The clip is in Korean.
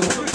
박수.